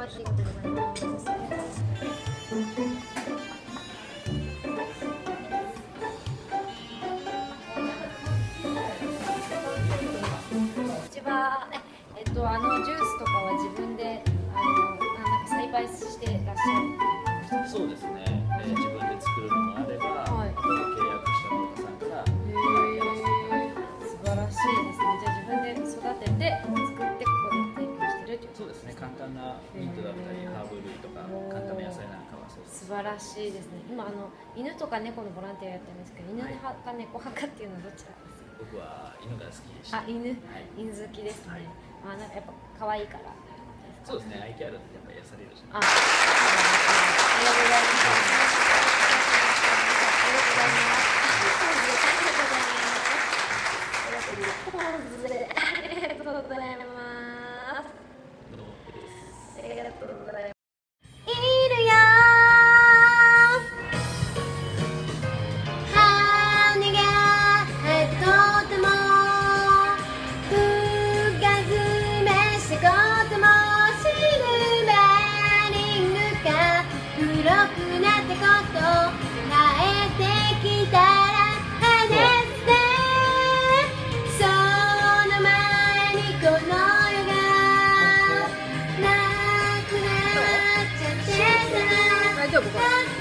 ありがとうございます。ジュースとかは自分であのなんか栽培してらっしゃる。そうですね、えー自分で作るのもあれば、はい。あとは契約した農家さんから素晴らしいですね。じゃあ自分で育てて作ってここで提供してるっていうそうですね。簡単なミントだったりハーブ類とか簡単な野菜なんかはそうです素晴らしいですね。今あの犬とか猫のボランティアやってるんですけど犬はい派か猫派かっていうのはどちらですか？僕は犬が好きでした。あ犬。はい。犬好きですね、はいあなんかやっぱ可愛いから。そうですね。愛嬌あるってやっぱ癒されるし、ね、あありがとうございます。ありがとうございます。ありがとうございます。ありがとうございます。ってこと帰ってきたら話してその前にこの世がなくなっちゃって夫か？